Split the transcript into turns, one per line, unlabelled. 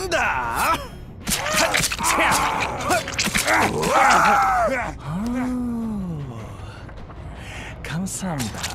간다. 아, 감사합니다.